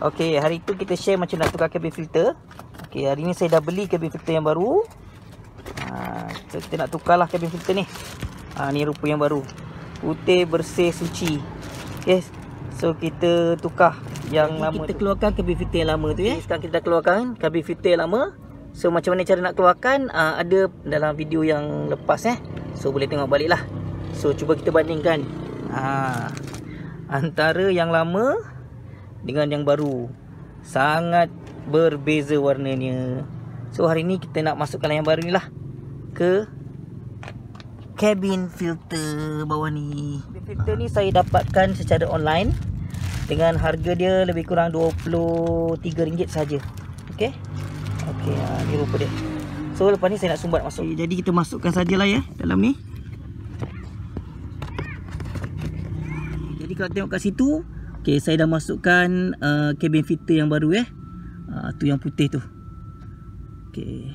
Okey, hari tu kita share macam nak tukar cabin filter. Okey, hari ni saya dah beli cabin filter yang baru. Ha, so kita nak tukarlah cabin filter ni. Ha, ni rupa yang baru. Putih, bersih, suci. Okey. So kita tukar yang Jadi lama kita tu. keluarkan cabin filter yang lama tu ya. Okay, sekarang kita dah keluarkan cabin filter yang lama. So macam mana cara nak keluarkan uh, ada dalam video yang lepas eh. So boleh tengok balik lah. So cuba kita bandingkan. Ha, antara yang lama dengan yang baru. Sangat berbeza warnanya. So hari ni kita nak masukkan yang baru ni lah ke cabin filter bawah ni. Filter ni saya dapatkan secara online dengan harga dia lebih kurang RM23 saja. Okey? Okey ha, ni rupa dia. So lepas ni saya nak sumbat masuk. Okay, jadi kita masukkan sajalah ya dalam ni. Jadi kalau tengok kat situ Okay, saya dah masukkan uh, cabin filter yang baru eh. Uh, tu yang putih tu. Okay.